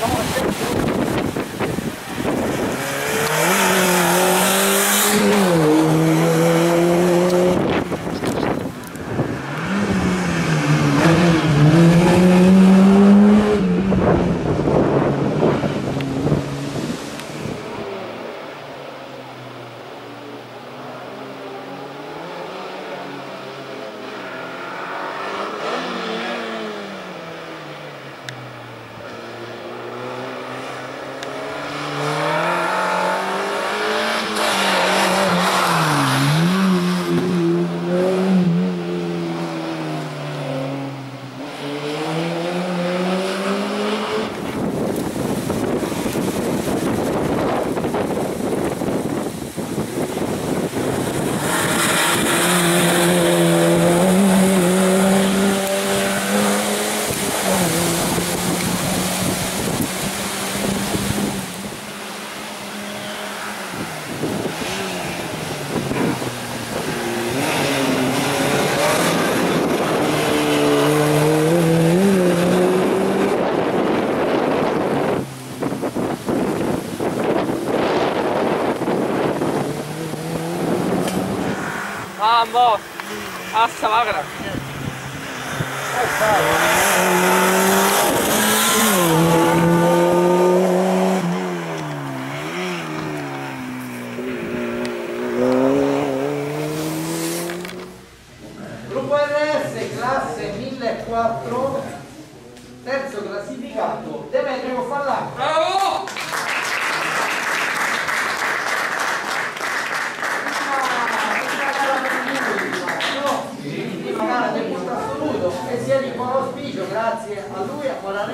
Vamos lá, Vamos! Hasta la gran. Gruppo RS classe 1004 terzo classificato Demetrio Fallà. Bravo! gracias. Aleluya. Por la